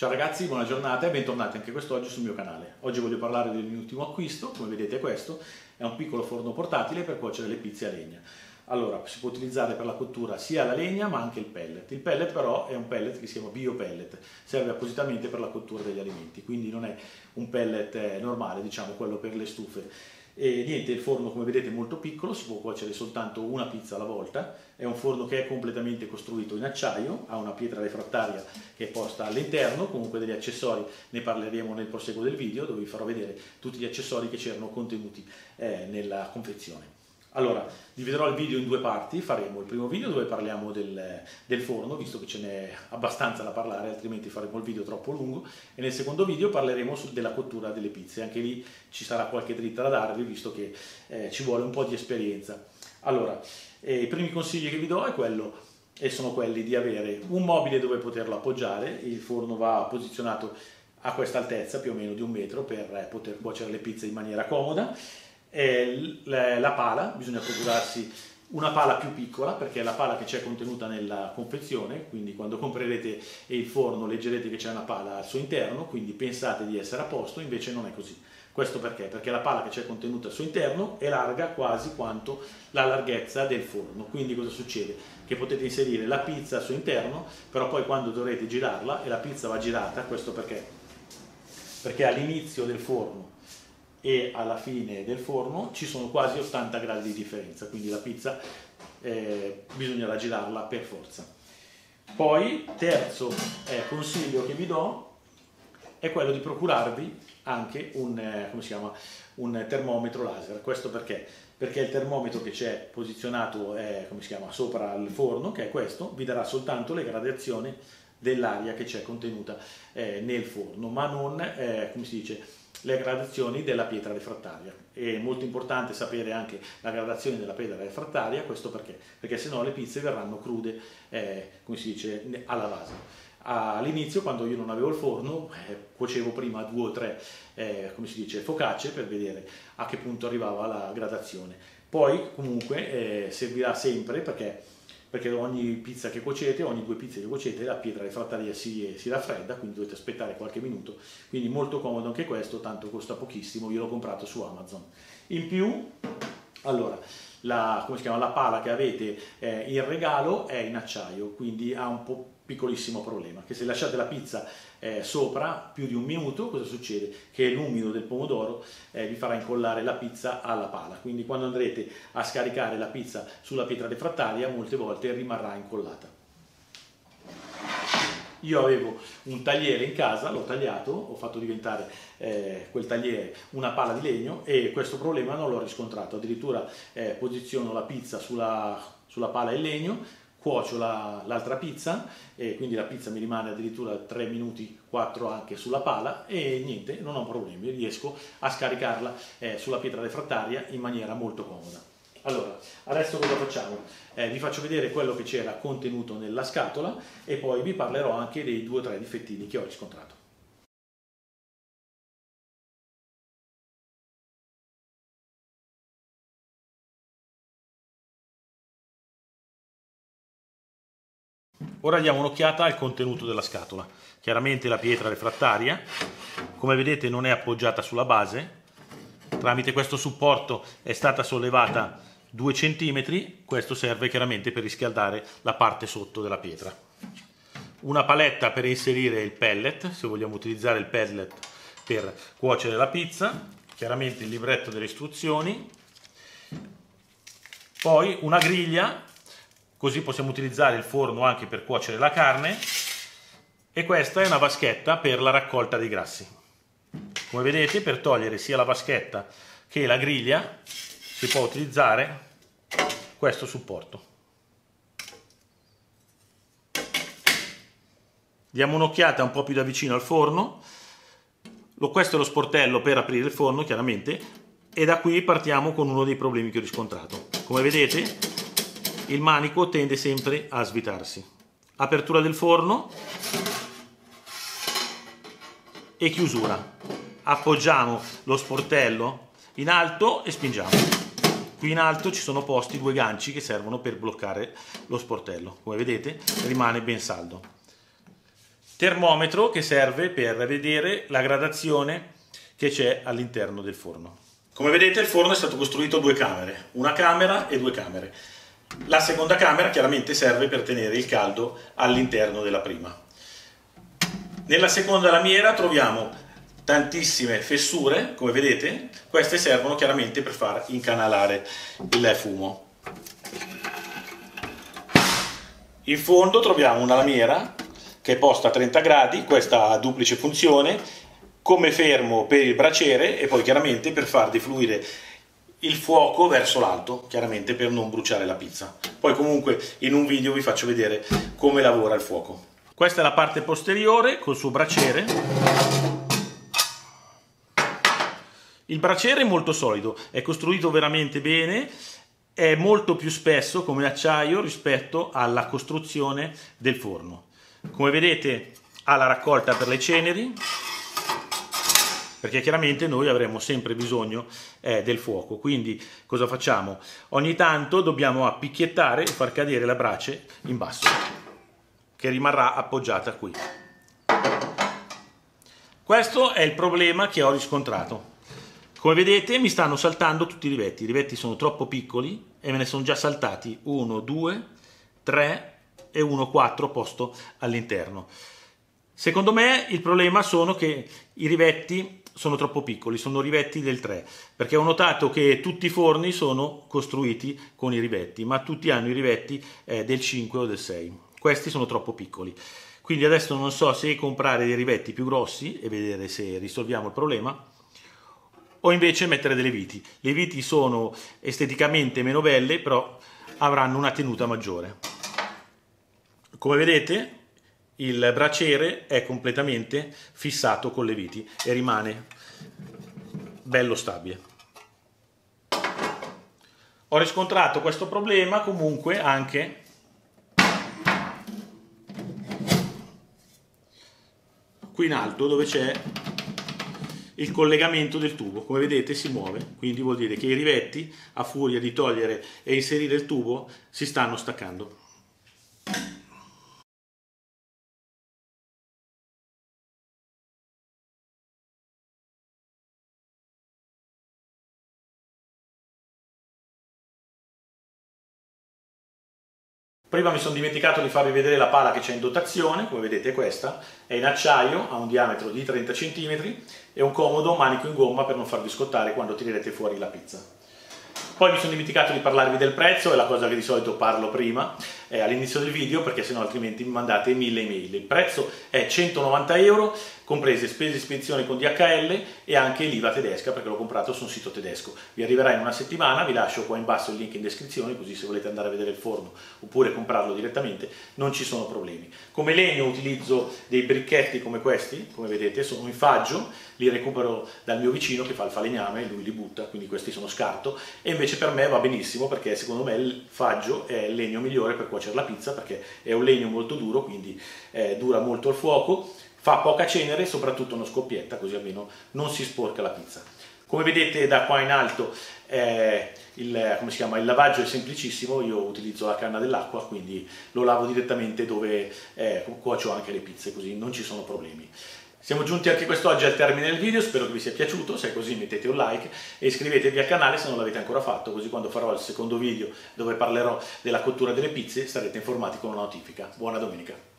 Ciao ragazzi, buona giornata e bentornati anche quest'oggi sul mio canale. Oggi voglio parlare del mio ultimo acquisto, come vedete questo, è un piccolo forno portatile per cuocere le pizze a legna. Allora, si può utilizzare per la cottura sia la legna ma anche il pellet. Il pellet però è un pellet che si chiama bio pellet, serve appositamente per la cottura degli alimenti, quindi non è un pellet eh, normale, diciamo quello per le stufe e niente, il forno come vedete è molto piccolo, si può cuocere soltanto una pizza alla volta, è un forno che è completamente costruito in acciaio, ha una pietra refrattaria che è posta all'interno, comunque degli accessori ne parleremo nel proseguo del video dove vi farò vedere tutti gli accessori che c'erano contenuti eh, nella confezione. Allora, dividerò il video in due parti, faremo il primo video dove parliamo del, del, forno, visto che ce n'è abbastanza da parlare, altrimenti faremo il video troppo lungo, e nel secondo video parleremo su, della cottura delle pizze, anche lì ci sarà qualche dritta da darvi, visto che eh, ci vuole un po' di esperienza. Allora, eh, i primi consigli che vi do è quello, e sono quelli di avere un mobile dove poterlo appoggiare, il forno va posizionato a questa altezza, più o meno di un metro, per poter cuocere le pizze in maniera comoda, la pala, bisogna procurarsi una pala più piccola perché è la pala che c'è contenuta nella confezione, quindi quando comprerete il forno leggerete che c'è una pala al suo interno, quindi pensate di essere a posto, invece non è così. Questo perché? Perché la pala che c'è contenuta al suo interno è larga quasi quanto la larghezza del forno, quindi cosa succede? Che potete inserire la pizza al suo interno, però poi quando dovrete girarla e la pizza va girata, questo perché? Perché all'inizio del forno e alla fine del forno ci sono quasi 80 gradi di differenza, quindi la pizza eh, bisognerà girarla per forza. Poi, terzo eh, consiglio che vi do è quello di procurarvi anche un, eh, chiama, un termometro laser. Questo perché? Perché il termometro che c'è posizionato chiama, sopra il forno, che è questo, vi darà soltanto le gradazioni dell'aria che c'è contenuta eh, nel forno, ma non, eh, come si dice, le gradazioni della pietra refrattaria. È molto importante sapere anche la gradazione della pietra refrattaria, questo perché? Perché se no le pizze verranno crude, eh, come si dice, alla base. All'inizio, quando io non avevo il forno, eh, cuocevo prima due o tre, eh, come si dice, focacce per vedere a che punto arrivava la gradazione. Poi comunque eh, servirà sempre perché perché ogni pizza che cuocete, ogni due pizze che cuocete, la pietra refrattaria si, si raffredda, quindi dovete aspettare qualche minuto, quindi molto comodo anche questo, tanto costa pochissimo, io l'ho comprato su Amazon. In più, allora, la, chiama, la pala che avete eh, in regalo è in acciaio, quindi ha un po' piccolissimo problema, che se lasciate la pizza eh, sopra più di un minuto, cosa succede? Che l'umido del pomodoro eh, vi farà incollare la pizza alla pala, quindi quando andrete a scaricare la pizza sulla pietra refrattaria molte volte rimarrà incollata. Io avevo un tagliere in casa, l'ho tagliato, ho fatto diventare eh, quel tagliere una pala di legno e questo problema non l'ho riscontrato, addirittura eh, posiziono la pizza sulla, sulla pala in legno, cuocio la, l'altra pizza e quindi la pizza mi rimane addirittura 3 minuti 4 anche sulla pala e niente, non ho problemi, riesco a scaricarla eh, sulla pietra refrattaria in maniera molto comoda. Allora, adesso cosa facciamo? Eh, vi faccio vedere quello che c'era contenuto nella scatola e poi vi parlerò anche dei due o tre difettini che ho riscontrato. Ora diamo un'occhiata al contenuto della scatola. Chiaramente la pietra refrattaria, come vedete non è appoggiata sulla base, tramite questo supporto è stata sollevata 2 cm, questo serve chiaramente per riscaldare la parte sotto della pietra. Una paletta per inserire il pellet, se vogliamo utilizzare il pellet per cuocere la pizza, chiaramente il libretto delle istruzioni, poi una griglia così possiamo utilizzare il forno anche per cuocere la carne e questa è una vaschetta per la raccolta dei grassi. Come vedete per togliere sia la vaschetta che la griglia si può utilizzare questo supporto. Diamo un'occhiata un po' più da vicino al forno. Questo è lo sportello per aprire il forno chiaramente e da qui partiamo con uno dei problemi che ho riscontrato. Come vedete il manico tende sempre a svitarsi. Apertura del forno e chiusura. Appoggiamo lo sportello in alto e spingiamo. Qui in alto ci sono posti due ganci che servono per bloccare lo sportello. Come vedete rimane ben saldo. termometro che serve per vedere la gradazione che c'è all'interno del forno. Come vedete il forno è stato costruito due camere, una camera e due camere. La seconda camera chiaramente serve per tenere il caldo all'interno della prima. Nella seconda lamiera troviamo tantissime fessure, come vedete, queste servono chiaramente per far incanalare il fumo. In fondo troviamo una lamiera che è posta a 30 gradi, questa ha duplice funzione, come fermo per il braciere e poi chiaramente per far defluire il fuoco verso l'alto, chiaramente per non bruciare la pizza. Poi comunque in un video vi faccio vedere come lavora il fuoco. Questa è la parte posteriore col suo braciere. Il braciere è molto solido, è costruito veramente bene, è molto più spesso come acciaio rispetto alla costruzione del forno. Come vedete ha la raccolta per le ceneri, perché chiaramente noi avremo sempre bisogno eh, del fuoco. Quindi cosa facciamo? Ogni tanto dobbiamo appicchiettare e far cadere la brace in basso, che rimarrà appoggiata qui. Questo è il problema che ho riscontrato. Come vedete mi stanno saltando tutti i rivetti, i rivetti sono troppo piccoli e me ne sono già saltati 1, 2, 3 e 1, 4 posto all'interno. Secondo me il problema sono che i rivetti sono troppo piccoli, sono rivetti del 3, perché ho notato che tutti i forni sono costruiti con i rivetti, ma tutti hanno i rivetti eh, del 5 o del 6. Questi sono troppo piccoli. Quindi adesso non so se comprare dei rivetti più grossi e vedere se risolviamo il problema, o invece mettere delle viti. Le viti sono esteticamente meno belle, però avranno una tenuta maggiore. Come vedete, il braciere è completamente fissato con le viti e rimane bello stabile. Ho riscontrato questo problema comunque anche qui in alto dove c'è il collegamento del tubo. Come vedete si muove quindi vuol dire che i rivetti a furia di togliere e inserire il tubo si stanno staccando Prima mi sono dimenticato di farvi vedere la pala che c'è in dotazione, come vedete questa, è in acciaio, ha un diametro di 30 cm e un comodo manico in gomma per non farvi scottare quando tirerete fuori la pizza. Poi mi sono dimenticato di parlarvi del prezzo, è la cosa che di solito parlo prima, eh, all'inizio del video, perché sennò altrimenti mi mandate mille email. Il prezzo è 190 euro, comprese spese di spedizione con DHL e anche l'IVA tedesca, perché l'ho comprato su un sito tedesco. Vi arriverà in una settimana, vi lascio qua in basso il link in descrizione, così se volete andare a vedere il forno oppure comprarlo direttamente, non ci sono problemi. Come legno utilizzo dei bricchetti come questi, come vedete, sono in faggio, li recupero dal mio vicino che fa il falegname, lui li butta, quindi questi sono scarto, e invece per me va benissimo perché secondo me il faggio è il legno migliore per cuocere la pizza perché è un legno molto duro, quindi eh, dura molto il fuoco, fa poca cenere e soprattutto non scoppietta, così almeno non si sporca la pizza. Come vedete da qua in alto eh, il, chiama, il, lavaggio è semplicissimo, io utilizzo la canna dell'acqua, quindi lo lavo direttamente dove eh, cuocio anche le pizze, così non ci sono problemi. Siamo giunti anche quest'oggi al termine del video, spero che vi sia piaciuto, se è così mettete un like e iscrivetevi al canale se non l'avete ancora fatto, così quando farò il secondo video dove parlerò della cottura delle pizze starete informati con una notifica. Buona domenica!